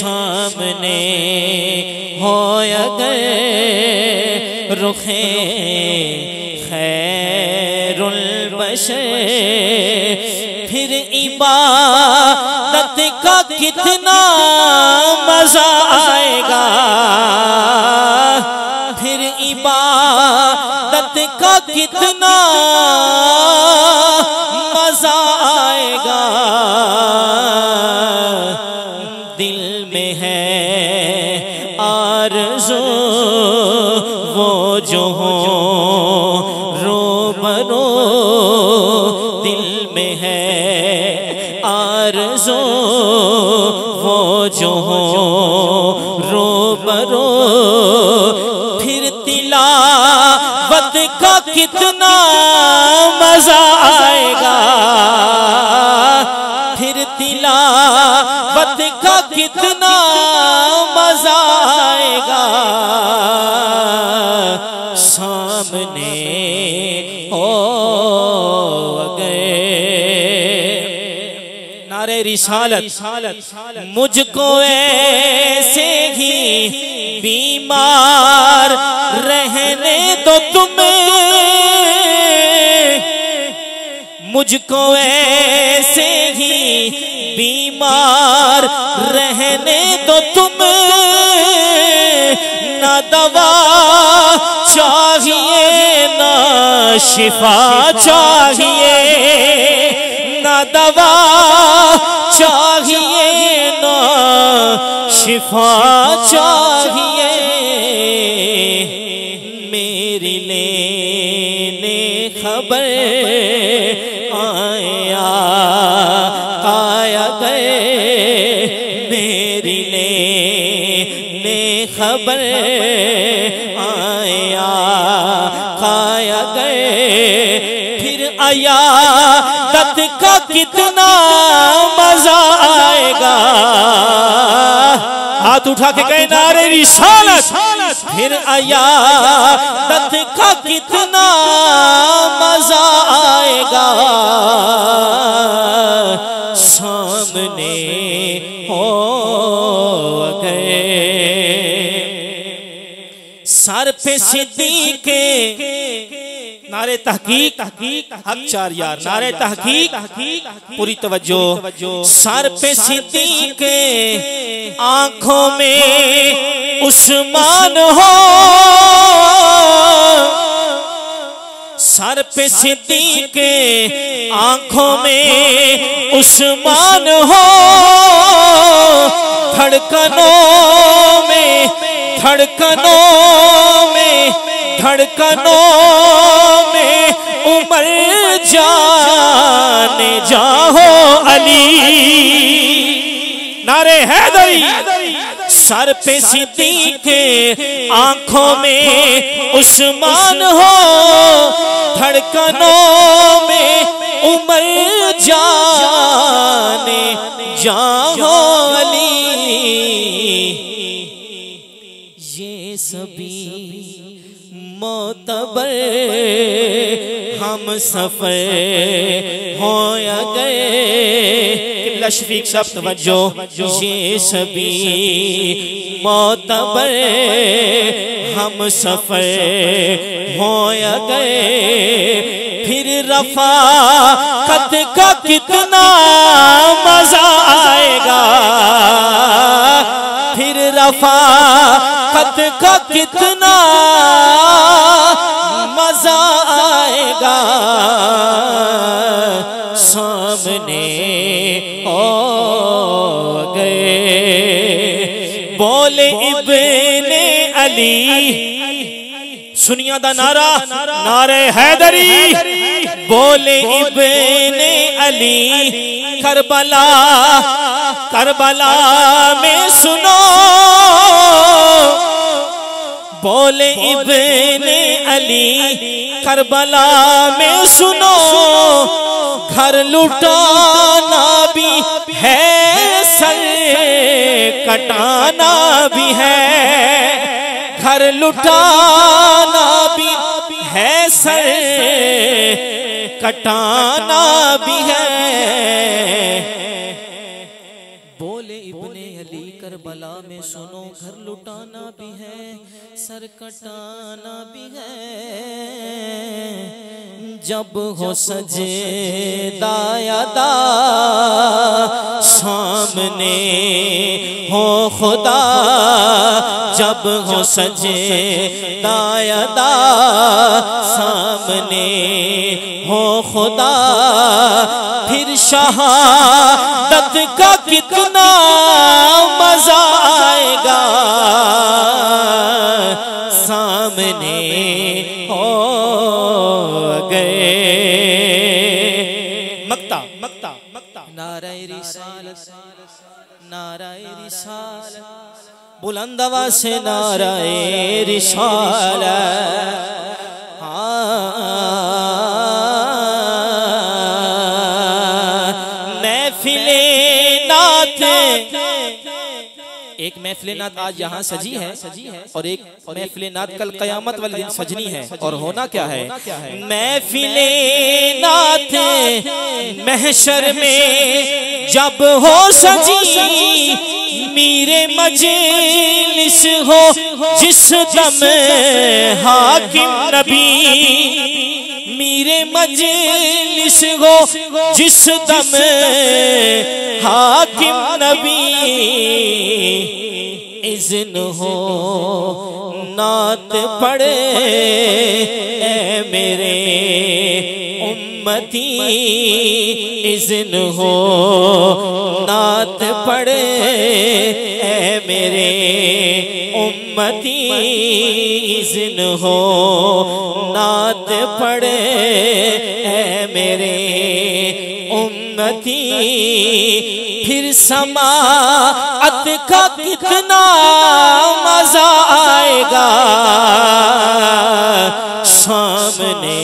सामने हो अगर रुखे खैरुल बशर। फिर इबादत का कितना मज़ा आएगा। फिर इबादत का कितना मज़ा आएगा। है आरज़ू वो जो हो रो बरो फिर तिलावत का कितना मज़ा आएगा। फिर तिलावत का कितना मज़ा आएगा। सामने हो नारे रिसालत, मुझको ऐसे ही बीमार रहने दो तुम्हें। मुझको ऐसे ही बीमार रहने दो तुम ना दवा चाहिए, ना शिफा चाहिए, ना दवा चाहिए ना, शिफा चाहिए। मेरी लेने खबर आया आया गए। मेरी लेने खबर आया खाया गए। फिर आया दत का कितना हाथ उठा के कहे नारे रिसालत। फिर आया दत का कितना मज़ा आएगा? सामने हो गए। सर पे सिद्दीक नारे तहकीक तहकीक हक चार यार नारे तहकीक तहकीक पूरी तवज्जो सर पे सिद्दीक आँखों में उस्मान हो। सर पे सिद्दीक आँखों में उस्मान हो। धड़कनों में धड़कनों में धड़कनों में उमर जाने जाहो अली। नारे हैदरी, सर पे सिद्दीक, आँखों में उस्मान हो, धड़कनों में उमर जाने हम सफ़र हो गए। लशफीक सब तवज्जो ये सभी मोतबर हम सफ़र हो गए। फिर रफा कत का कितना मज़ा आएगा। फिर रफा कत का कितना मज़ा आएगा सामने ओ गए। बोले इब्ने अली। सुनिया दा नारा, नारे हैदरी। बोले इब्ने अली, करबला करबला में सुनो। बोले इब्ने अली करबला में सुनो, घर लुटाना भी है, सर कटाना भी है। घर लुटाना भी है, सर कटाना भी है। बोले इब्ने अली कर करबला में सुनो घर लुटाना भी है सर कटाना भी है। जब हो सजे दायादा सामने हो खुदा जब हो सजे दायादा सामने हो खुदा शहादत का कितना मज़ा आएगा। सामने हो गए। मक्ता मक्ता मक्ता। नाराय रिसालत नाराय रिसालत बुलंदवा से नाराय रिसालत महफिले नाथ एक महफिल नाथ आज यहाँ सजी है सजी है और एक महफिल नाथ कल कयामत वाले दिन सजनी है। और होना क्या है? महफिल नाथ महशर में जब हो सजी, मीरे मजलिस हो, जिस दम हाकिम नबी, मीरे मजलिस हो, जिस दम हाकिम नबी, इज़्न हो, नात ए मेरे उम्मती, इज़्न हो, नात ए मेरे उम्मती, इज़्न हो, नात ए मेरे उम्मती फिर समाअत का कितना मज़ा आएगा। सामने